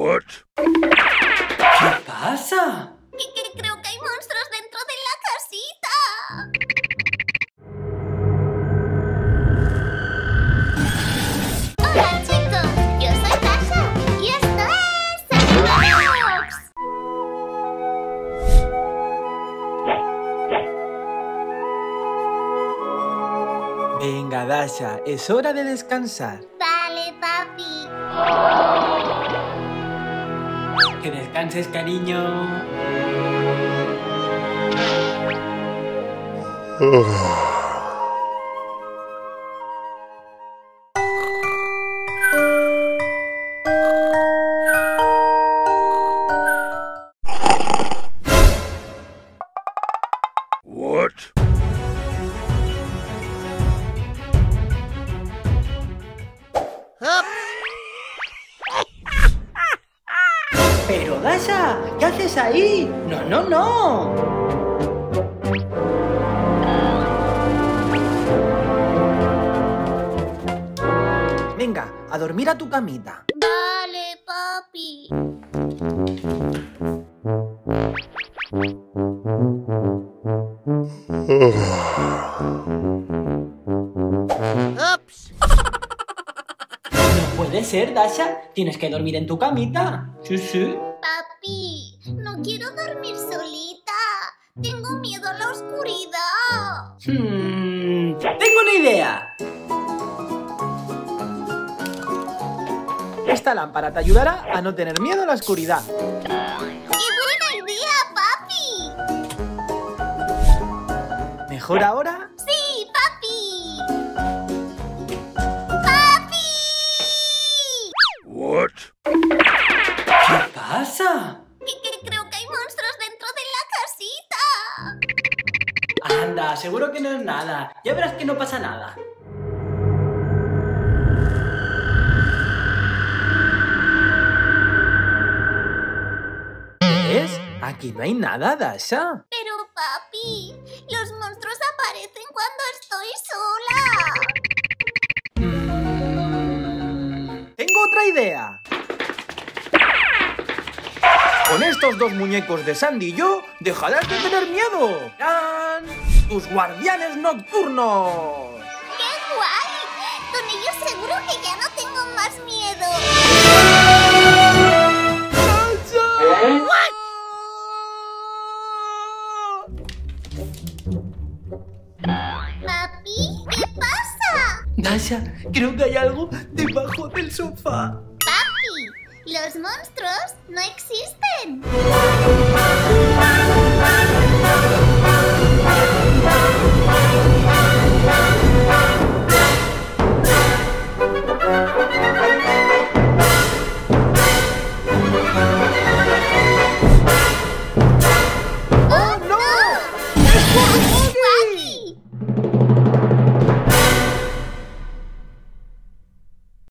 What? ¿Qué pasa? Que, que creo que hay monstruos dentro de la casita. Hola chicos, yo soy Tasha y esto es. Venga, Dasha, es hora de descansar. Vale, papi. Que descanses, cariño. What? Pero, Dasha, ¿qué haces ahí? No, no, no. Venga, a dormir a tu camita. Vale, papi. No puede ser, Dasha. Tienes que dormir en tu camita. Sí, sí. Quiero dormir solita. Tengo miedo a la oscuridad. Hmm, tengo una idea. Esta lámpara te ayudará a no tener miedo a la oscuridad. ¡Qué buena idea, papi! ¿Mejor ahora? Seguro que no es nada. Ya verás que no pasa nada. ¿Ves? Aquí no hay nada, Dasha. Pero, papi, los monstruos aparecen cuando estoy sola. Mm, Tengo otra idea. Con estos dos muñecos de Sandy y yo, dejarás de tener miedo. ¡Tan! ¡Tus guardianes nocturnos! ¡Qué guay! Con ellos seguro que ya no tengo más miedo. Papi, ¿qué pasa? Dasha, creo que hay algo debajo del sofá. Papi, los monstruos no existen.